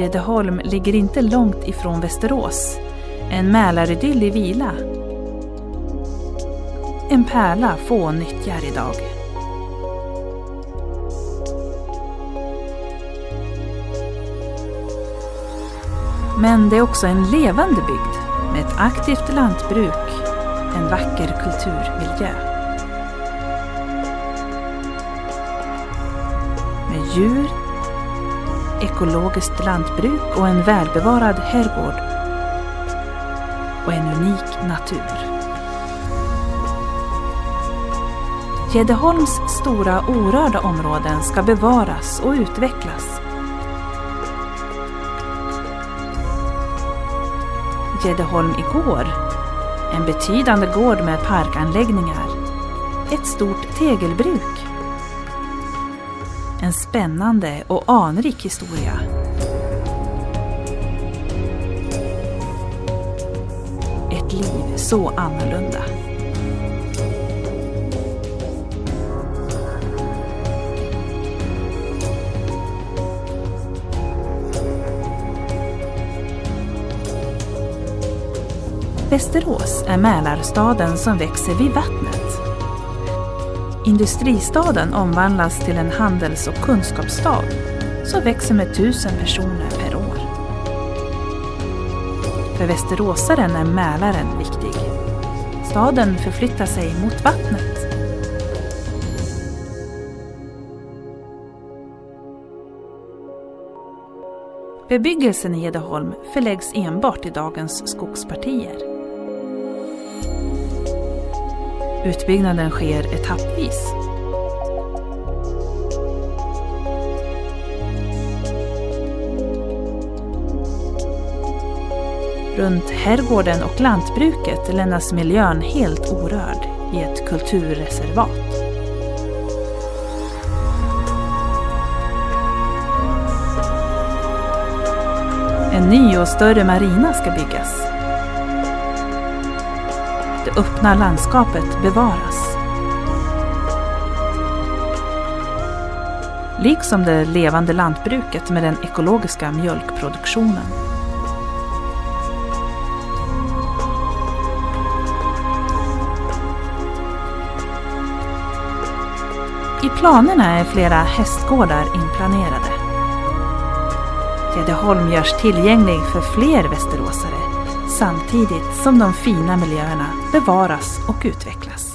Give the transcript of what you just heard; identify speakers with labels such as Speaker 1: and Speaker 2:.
Speaker 1: Gäddeholm ligger inte långt ifrån Västerås. En Mälaridyll i vila. En pärla få nyttjar idag. Men det är också en levande bygd med ett aktivt lantbruk, en vacker kulturmiljö. Med djur, ekologiskt lantbruk och en välbevarad herrgård. Och en unik natur. Gäddeholms stora orörda områden ska bevaras och utvecklas. Gäddeholm igår, en betydande gård med parkanläggningar, ett stort tegelbruk. En spännande och anrik historia. Ett liv så annorlunda. Västerås är Mälarstaden som växer vid vattnet. Industristaden omvandlas till en handels och kunskapsstad som växer med tusen personer per år. För västeråsaren är Mälaren viktig. Staden förflyttar sig mot vattnet. Bebyggelsen i Hedeholm förläggs enbart i dagens skogspartier. Utbyggnaden sker etappvis. Runt herrgården och lantbruket lämnas miljön helt orörd i ett kulturreservat. En ny och större marina ska byggas. Det öppna landskapet bevaras. Liksom det levande lantbruket med den ekologiska mjölkproduktionen. I planerna är flera hästgårdar inplanerade. Gäddeholm görs tillgänglig för fler västeråsare samtidigt som de fina miljöerna bevaras och utvecklas.